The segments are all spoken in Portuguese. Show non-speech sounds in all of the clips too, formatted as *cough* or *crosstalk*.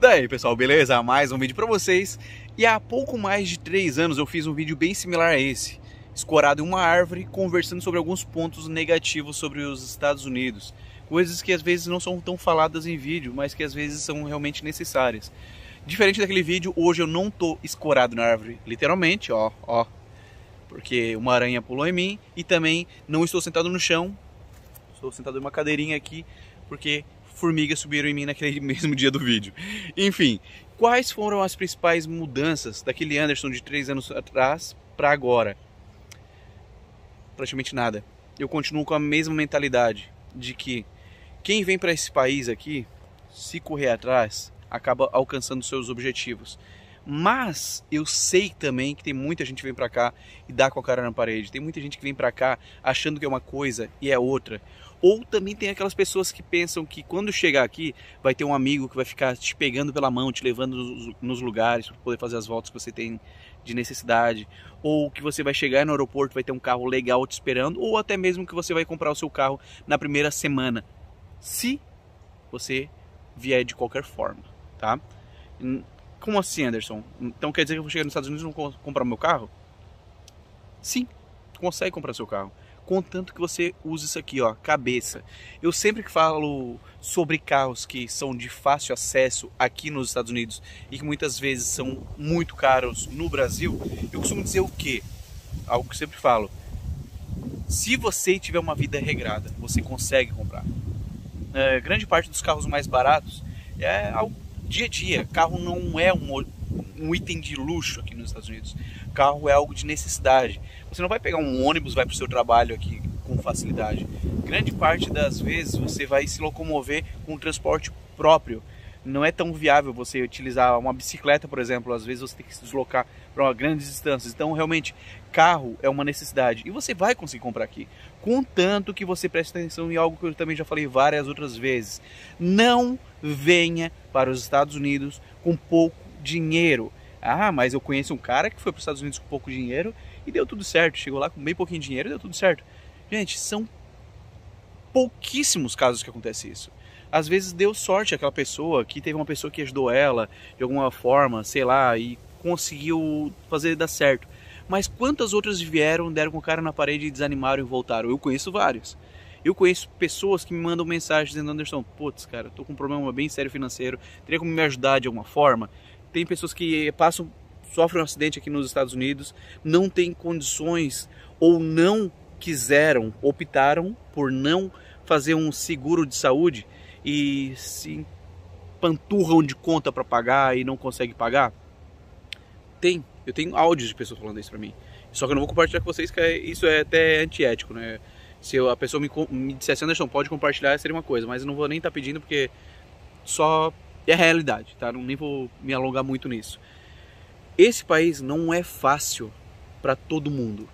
Daí pessoal, beleza? Mais um vídeo para vocês. E há pouco mais de 3 anos eu fiz um vídeo bem similar a esse. Escorado em uma árvore, conversando sobre alguns pontos negativos sobre os Estados Unidos. Coisas que às vezes não são tão faladas em vídeo, mas que às vezes são realmente necessárias. Diferente daquele vídeo, hoje eu não tô escorado na árvore, literalmente, ó, ó. Porque uma aranha pulou em mim e também não estou sentado no chão. Estou sentado em uma cadeirinha aqui porque formigas subiram em mim naquele *laughs* mesmo dia do vídeo. Enfim, quais foram as principais mudanças daquele Anderson de 3 anos atrás para agora? Praticamente nada. Eu continuo com a mesma mentalidade de que quem vem para esse país aqui, se correr atrás, acaba alcançando seus objetivos. Mas eu sei também que tem muita gente que vem para cá e dá com a cara na parede. Tem muita gente que vem para cá achando que é uma coisa e é outra. Ou também tem aquelas pessoas que pensam que quando chegar aqui vai ter um amigo que vai ficar te pegando pela mão, te levando nos lugares para poder fazer as voltas que você tem de necessidade, ou que você vai chegar no aeroporto, vai ter um carro legal te esperando, ou até mesmo que você vai comprar o seu carro na primeira semana, se você vier de qualquer forma, tá? Como assim, Anderson? Então quer dizer que eu vou chegar nos Estados Unidos e não comprar meu carro? Sim, consegue comprar seu carro contanto que você use isso aqui, ó, cabeça. Eu sempre que falo sobre carros que são de fácil acesso aqui nos Estados Unidos e que muitas vezes são muito caros no Brasil, eu costumo dizer o quê? Algo que eu sempre falo. Se você tiver uma vida regrada, você consegue comprar. É, grande parte dos carros mais baratos é algo dia a dia. Carro não é um, um item de luxo aqui nos Estados Unidos. Carro é algo de necessidade. Você não vai pegar um ônibus, vai para o seu trabalho aqui com facilidade. Grande parte das vezes você vai se locomover com transporte próprio. Não é tão viável você utilizar uma bicicleta, por exemplo. Às vezes você tem que se deslocar para grandes distâncias. Então, realmente, carro é uma necessidade. E você vai conseguir comprar aqui. Contanto que você preste atenção em algo que eu também já falei várias outras vezes. Não venha para os Estados Unidos com pouco dinheiro. Ah, mas eu conheço um cara que foi para os Estados Unidos com pouco dinheiro e deu tudo certo. Chegou lá com bem pouquinho dinheiro e deu tudo certo. Gente, são pouquíssimos casos que acontece isso. Às vezes deu sorte aquela pessoa que teve uma pessoa que ajudou ela de alguma forma, sei lá, e conseguiu fazer dar certo. Mas quantas outras vieram, deram com o cara na parede e desanimaram e voltaram? Eu conheço vários. Eu conheço pessoas que me mandam mensagens dizendo, Anderson, putz, cara, tô com um problema bem sério financeiro, teria como me ajudar de alguma forma? Tem pessoas que passam, sofrem um acidente aqui nos Estados Unidos, não têm condições ou não quiseram, optaram por não fazer um seguro de saúde e se panturram de conta para pagar e não conseguem pagar? Tem, eu tenho áudios de pessoas falando isso para mim. Só que eu não vou compartilhar com vocês, que é, isso é até antiético, né? Se a pessoa me, me dissesse, Anderson, pode compartilhar, seria uma coisa, mas eu não vou nem estar tá pedindo porque só é a realidade, tá? Não nem vou me alongar muito nisso. Esse país não é fácil para todo mundo.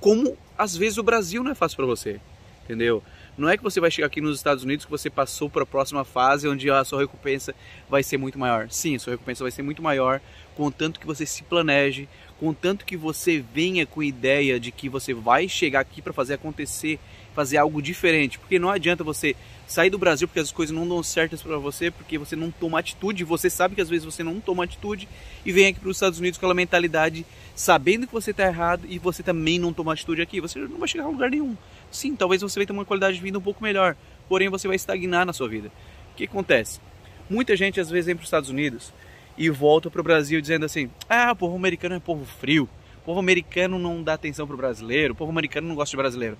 Como às vezes o Brasil não é fácil para você, entendeu? Não é que você vai chegar aqui nos Estados Unidos que você passou para a próxima fase onde a sua recompensa vai ser muito maior. Sim, a sua recompensa vai ser muito maior, contanto que você se planeje, contanto que você venha com a ideia de que você vai chegar aqui para fazer acontecer, fazer algo diferente. Porque não adianta você sair do Brasil porque as coisas não dão certas para você, porque você não toma atitude, você sabe que às vezes você não toma atitude e vem aqui para os Estados Unidos com aquela mentalidade sabendo que você está errado e você também não toma atitude aqui, você não vai chegar a lugar nenhum. Sim, talvez você vai ter uma qualidade de vida um pouco melhor, porém você vai estagnar na sua vida. O que acontece? Muita gente às vezes vem para os Estados Unidos e volta para o Brasil dizendo assim: ah, o povo americano é povo frio, o povo americano não dá atenção para o brasileiro, o povo americano não gosta de brasileiro.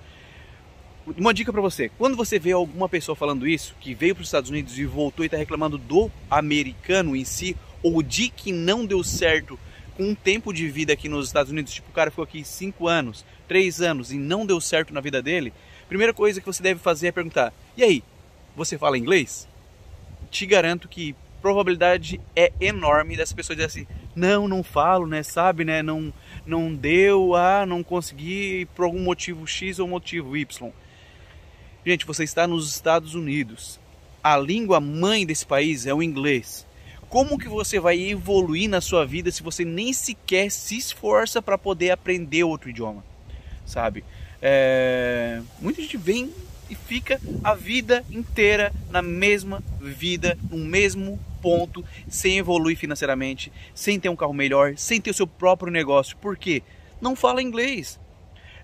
Uma dica para você: quando você vê alguma pessoa falando isso, que veio para os Estados Unidos e voltou e está reclamando do americano em si, ou de que não deu certo com um tempo de vida aqui nos Estados Unidos, tipo o cara ficou aqui 5 anos, 3 anos e não deu certo na vida dele, primeira coisa que você deve fazer é perguntar: e aí, você fala inglês? Te garanto que probabilidade é enorme dessa pessoa dizer assim: não, não falo, né? Sabe, né? Não, não deu, ah, não consegui por algum motivo X ou motivo Y. Gente, você está nos Estados Unidos. A língua mãe desse país é o inglês. Como que você vai evoluir na sua vida se você nem sequer se esforça para poder aprender outro idioma? Sabe? É... Muita gente vem e fica a vida inteira na mesma vida, no mesmo ponto, sem evoluir financeiramente, sem ter um carro melhor, sem ter o seu próprio negócio. Por quê? Não fala inglês.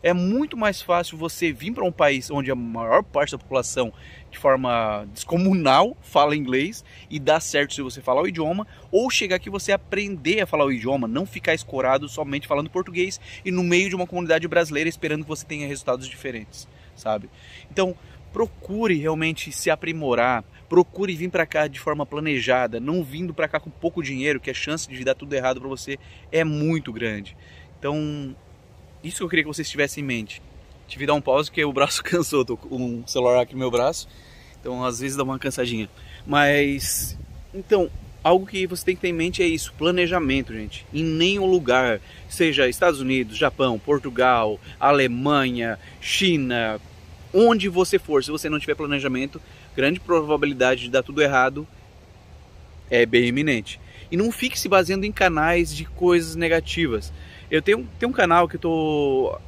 É muito mais fácil você vir para um país onde a maior parte da população, de forma descomunal, fala inglês e dá certo se você falar o idioma, ou chegar aqui você aprender a falar o idioma, não ficar escorado somente falando português e no meio de uma comunidade brasileira esperando que você tenha resultados diferentes, sabe? Então, procure realmente se aprimorar, procure vir para cá de forma planejada, não vindo para cá com pouco dinheiro, que a chance de dar tudo errado para você é muito grande. Então, isso que eu queria que vocês tivessem em mente. Tive que dar um pause porque o braço *laughs* cansou, tô com um celular aqui no meu braço, então às vezes dá uma cansadinha. Mas, então, algo que você tem que ter em mente é isso, planejamento, gente. Em nenhum lugar, seja Estados Unidos, Japão, Portugal, Alemanha, China, onde você for, se você não tiver planejamento, grande probabilidade de dar tudo errado é bem iminente. E não fique se baseando em canais de coisas negativas. Eu tenho, tenho um canal que eu tô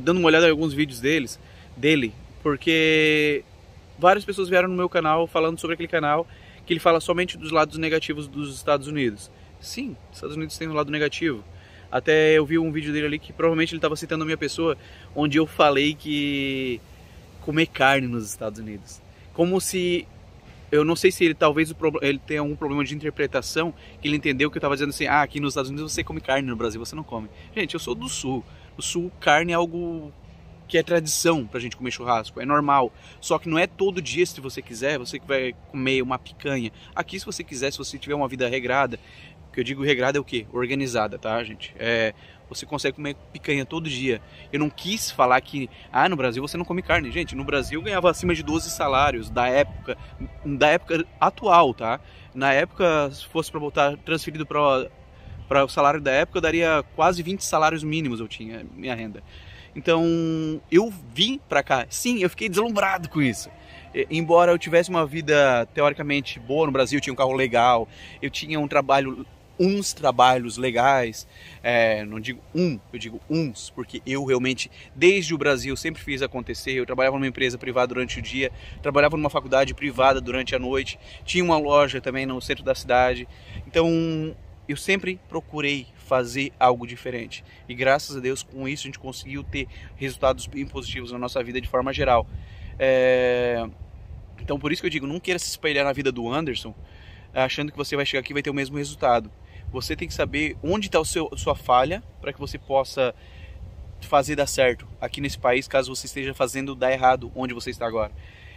dando uma olhada em alguns vídeos deles, dele, porque várias pessoas vieram no meu canal falando sobre aquele canal que ele fala somente dos lados negativos dos Estados Unidos. Sim, os Estados Unidos tem um lado negativo. Até eu vi um vídeo dele ali que provavelmente ele estava citando a minha pessoa, onde eu falei que comer carne nos Estados Unidos. Como se eu não sei se ele talvez ele tenha algum problema de interpretação, que ele entendeu que eu estava dizendo assim, ah, aqui nos Estados Unidos você come carne, no Brasil você não come. Gente, eu sou do Sul. No Sul, carne é algo que é tradição pra gente comer churrasco, é normal. Só que não é todo dia, se você quiser, você que vai comer uma picanha. Aqui, se você quiser, se você tiver uma vida regrada, que eu digo regrada é o quê? Organizada, tá, gente? É, você consegue comer picanha todo dia. Eu não quis falar que, ah, no Brasil você não come carne. Gente, no Brasil eu ganhava acima de 12 salários da época, da época atual, tá? Na época, se fosse para voltar transferido para para o salário da época, eu daria quase 20 salários mínimos eu tinha minha renda. Então, eu vim para cá. Sim, eu fiquei deslumbrado com isso embora eu tivesse uma vida teoricamente boa no Brasil, eu tinha um carro legal, eu tinha um trabalho uns trabalhos legais, é, não digo um, eu digo uns, porque eu realmente, desde o Brasil, sempre fiz acontecer. Eu trabalhava numa empresa privada durante o dia, trabalhava numa faculdade privada durante a noite, tinha uma loja também no centro da cidade. Então, eu sempre procurei fazer algo diferente. E graças a Deus, com isso, a gente conseguiu ter resultados bem positivos na nossa vida de forma geral. É... Então, por isso que eu digo, não queira se espelhar na vida do Anderson, achando que você vai chegar aqui e vai ter o mesmo resultado. Você tem que saber onde está a sua falha para que você possa fazer dar certo aqui nesse país, caso você esteja fazendo dar errado onde você está agora.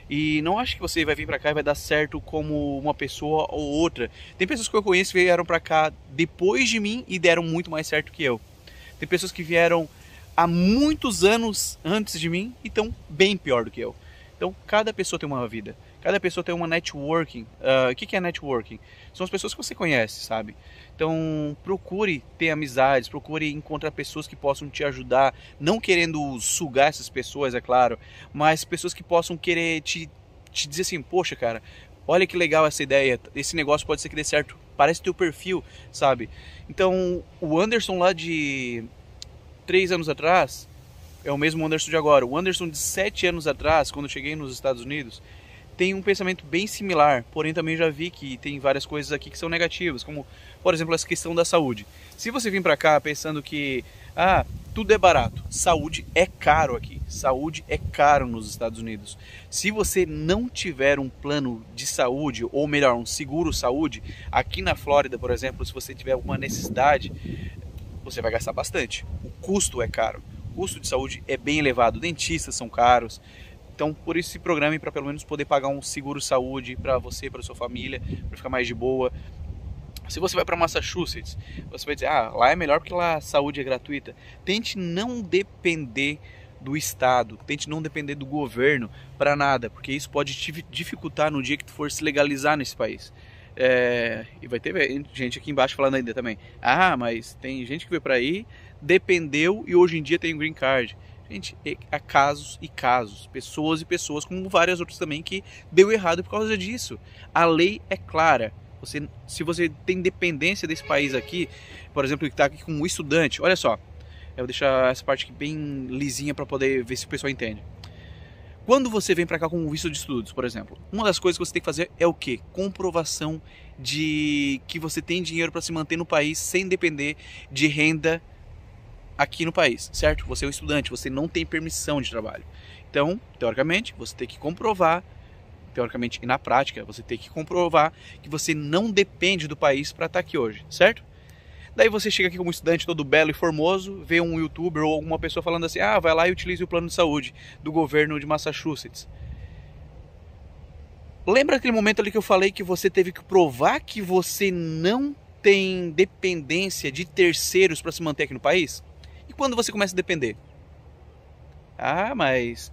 E não acho que você vai vir para cá e vai dar certo como uma pessoa ou outra. Tem pessoas que eu conheço que vieram para cá depois de mim e deram muito mais certo que eu. Tem pessoas que vieram há muitos anos antes de mim e estão bem pior do que eu. Então, cada pessoa tem uma vida. Cada pessoa tem uma networking. Uh, o que é networking? São as pessoas que você conhece, sabe? Então, procure ter amizades, procure encontrar pessoas que possam te ajudar, não querendo sugar essas pessoas, é claro, mas pessoas que possam querer te, te dizer assim: poxa, cara, olha que legal essa ideia, esse negócio pode ser que dê certo, parece teu perfil, sabe? Então, o Anderson lá de três anos atrás é o mesmo Anderson de agora. O Anderson de sete anos atrás, quando eu cheguei nos Estados Unidos, tem um pensamento bem similar, porém também já vi que tem várias coisas aqui que são negativas, como por exemplo essa questão da saúde. Se você vir para cá pensando que ah, tudo é barato, saúde é caro aqui, saúde é caro nos Estados Unidos. Se você não tiver um plano de saúde, ou melhor, um seguro saúde, aqui na Flórida, por exemplo, se você tiver alguma necessidade, você vai gastar bastante. O custo é caro. O custo de saúde é bem elevado, dentistas são caros, então, por isso se para pelo menos poder pagar um seguro saúde para você, para sua família, para ficar mais de boa. Se você vai para Massachusetts, você vai dizer: "Ah, lá é melhor porque lá a saúde é gratuita". Tente não depender do estado, tente não depender do governo para nada, porque isso pode te dificultar no dia que tu for se legalizar nesse país. É, e vai ter gente aqui embaixo falando ainda também. Ah, mas tem gente que veio para aí, dependeu e hoje em dia tem um green card. Gente, há casos e casos, pessoas e pessoas, como várias outras também, que deu errado por causa disso. A lei é clara. Você, se você tem dependência desse país aqui, por exemplo, que está aqui com um estudante, olha só, eu vou deixar essa parte aqui bem lisinha para poder ver se o pessoal entende. Quando você vem para cá com um visto de estudos, por exemplo, uma das coisas que você tem que fazer é o quê? Comprovação de que você tem dinheiro para se manter no país sem depender de renda aqui no país, certo? Você é um estudante, você não tem permissão de trabalho. Então, teoricamente, você tem que comprovar, teoricamente e na prática, você tem que comprovar que você não depende do país para estar tá aqui hoje, certo? Daí você chega aqui como estudante todo belo e formoso, vê um youtuber ou alguma pessoa falando assim: ah, vai lá e utilize o plano de saúde do governo de Massachusetts. Lembra aquele momento ali que eu falei que você teve que provar que você não tem dependência de terceiros para se manter aqui no país? E quando você começa a depender? Ah, mas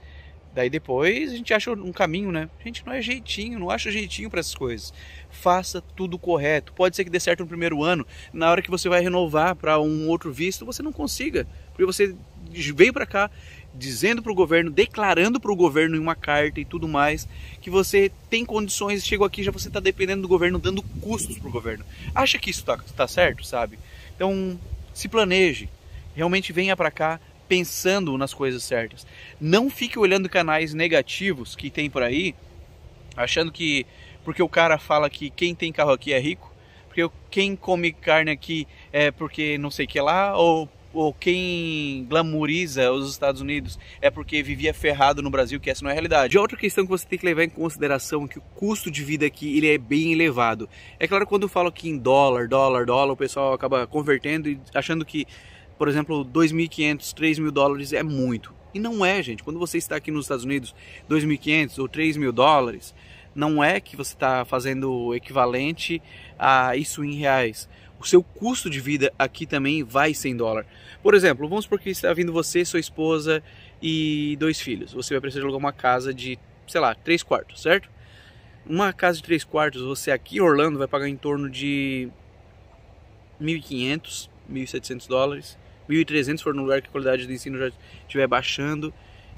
Daí depois a gente acha um caminho, né? Gente não é jeitinho, não acha jeitinho para essas coisas. Faça tudo correto. Pode ser que dê certo no primeiro ano, na hora que você vai renovar para um outro visto, você não consiga, porque você veio para cá dizendo para o governo, declarando para o governo em uma carta e tudo mais, que você tem condições, chegou aqui já você está dependendo do governo, dando custos para o governo. Acha que isso está tá certo, sabe? Então, se planeje, realmente venha para cá, pensando nas coisas certas. Não fique olhando canais negativos que tem por aí, achando que porque o cara fala que quem tem carro aqui é rico, porque quem come carne aqui é porque não sei que lá, ou, ou quem glamoriza os Estados Unidos é porque vivia ferrado no Brasil, que essa não é a realidade. Outra questão que você tem que levar em consideração é que o custo de vida aqui ele é bem elevado. É claro quando eu falo aqui em dólar, dólar, dólar, o pessoal acaba convertendo e achando que por exemplo, 2.500, 3.000 dólares é muito. E não é, gente. Quando você está aqui nos Estados Unidos, 2.500 ou 3.000 dólares, não é que você está fazendo equivalente a isso em reais. O seu custo de vida aqui também vai ser em dólar. Por exemplo, vamos supor que está vindo você, sua esposa e dois filhos. Você vai precisar alugar uma casa de, sei lá, três quartos, certo? Uma casa de três quartos, você aqui em Orlando vai pagar em torno de 1.500, 1.700 dólares. 1.300 for no lugar que a qualidade do ensino já estiver baixando.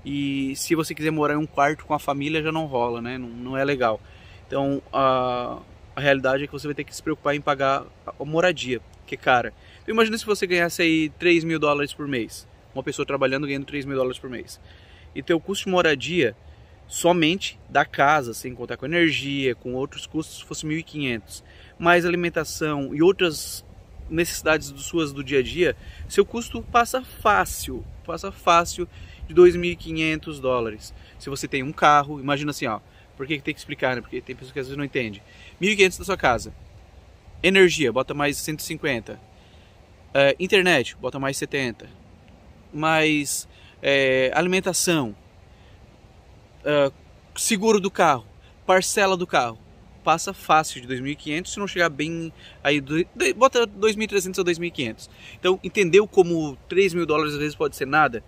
E se você quiser morar em um quarto com a família, já não rola, né? Não, não é legal. Então, a, a realidade é que você vai ter que se preocupar em pagar a moradia, que é cara. Então, imagina se você ganhasse aí 3 mil dólares por mês. Uma pessoa trabalhando ganhando 3 mil dólares por mês. E teu custo de moradia somente da casa, sem contar com energia, com outros custos, fosse 1.500. Mais alimentação e outras necessidades suas do dia a dia, seu custo passa fácil, passa fácil de 2.500 dólares. Se você tem um carro, imagina assim, ó, por que tem que explicar, né? Porque tem pessoas que às vezes não entendem. 1.500 da sua casa. Energia, bota mais 150. Uh, é, internet, bota mais 70. Mais é, alimentação. Uh, seguro do carro. Parcela do carro passa fácil de 2.500, se não chegar bem aí, do, bota 2.300 ou 2.500. Então, entendeu como 3 mil dólares às vezes pode ser nada?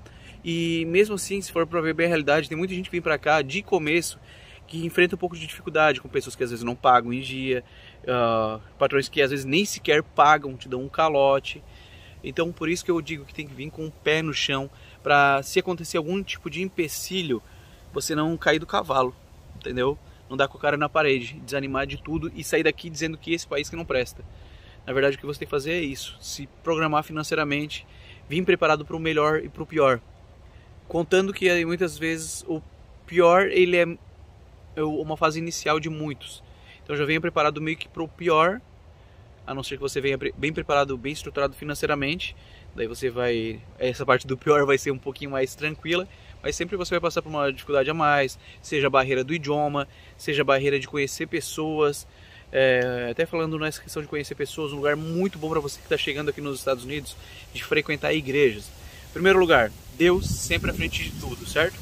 E mesmo assim, se for para ver bem a realidade, tem muita gente que vem para cá de começo que enfrenta um pouco de dificuldade com pessoas que às vezes não pagam em dia, uh, patrões que às vezes nem sequer pagam, te dão um calote. Então, por isso que eu digo que tem que vir com o pé no chão para se acontecer algum tipo de empecilho, você não cair do cavalo, entendeu? Não dar com a cara na parede, desanimar de tudo e sair daqui dizendo que esse país que não presta. Na verdade, o que você tem que fazer é isso: se programar financeiramente, vir preparado para o melhor e para o pior. Contando que muitas vezes o pior ele é, é uma fase inicial de muitos. Então já venha preparado meio que para o pior, a não ser que você venha bem preparado, bem estruturado financeiramente. Daí você vai. Essa parte do pior vai ser um pouquinho mais tranquila mas sempre você vai passar por uma dificuldade a mais, seja a barreira do idioma, seja a barreira de conhecer pessoas. É, até falando nessa questão de conhecer pessoas, um lugar muito bom para você que está chegando aqui nos Estados Unidos, de frequentar igrejas. Primeiro lugar, Deus sempre à frente de tudo, certo?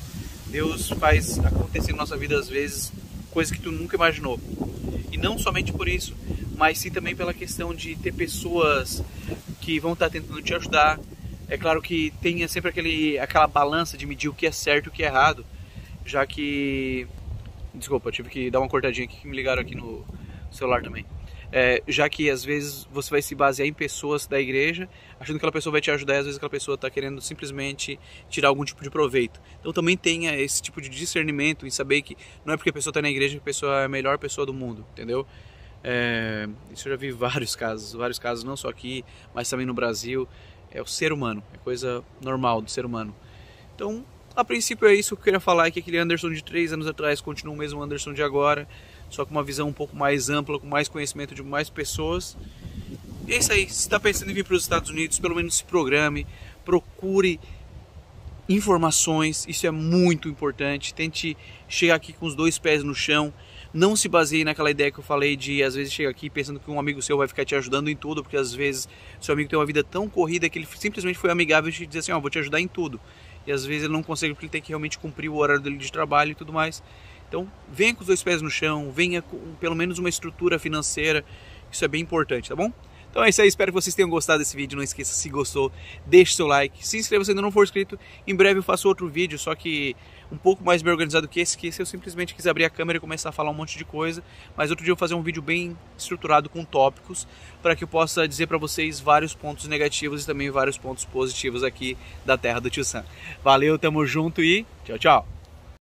Deus faz acontecer na nossa vida às vezes coisas que tu nunca imaginou. E não somente por isso, mas sim também pela questão de ter pessoas que vão estar tá tentando te ajudar, é claro que tenha sempre aquele, aquela balança de medir o que é certo e o que é errado, já que. Desculpa, tive que dar uma cortadinha aqui que me ligaram aqui no celular também. É, já que às vezes você vai se basear em pessoas da igreja, achando que aquela pessoa vai te ajudar e às vezes aquela pessoa está querendo simplesmente tirar algum tipo de proveito. Então também tenha esse tipo de discernimento em saber que não é porque a pessoa está na igreja que a pessoa é a melhor pessoa do mundo, entendeu? É, isso eu já vi *laughs* vários casos, vários casos não só aqui, mas também no Brasil é o ser humano, é coisa normal do ser humano. Então, a princípio é isso que eu queria falar, é que aquele Anderson de três anos atrás continua o mesmo Anderson de agora, só com uma visão um pouco mais ampla, com mais conhecimento de mais pessoas. E é isso aí, se está pensando em vir para os Estados Unidos, pelo menos se programe, procure informações, isso é muito importante. Tente chegar aqui com os dois pés no chão. Não se baseie naquela ideia que eu falei de às vezes chegar aqui pensando que um amigo seu vai ficar te ajudando em tudo, porque às vezes seu amigo tem uma vida tão corrida que ele simplesmente foi amigável e te dizer assim, ó, oh, vou te ajudar em tudo. E às vezes ele não consegue porque ele tem que realmente cumprir o horário dele de trabalho e tudo mais. Então, venha com os dois pés no chão, venha com pelo menos uma estrutura financeira. Isso é bem importante, tá bom? Então é isso aí, espero que vocês tenham gostado desse vídeo. Não esqueça, se gostou, deixe seu like. Se inscreva se ainda não for inscrito. Em breve eu faço outro vídeo, só que um pouco mais bem organizado que esse, que esse eu simplesmente quis abrir a câmera e começar a falar um monte de coisa. Mas outro dia eu vou fazer um vídeo bem estruturado com tópicos, para que eu possa dizer para vocês vários pontos negativos e também vários pontos positivos aqui da terra do Tio Sam. Valeu, tamo junto e tchau, tchau!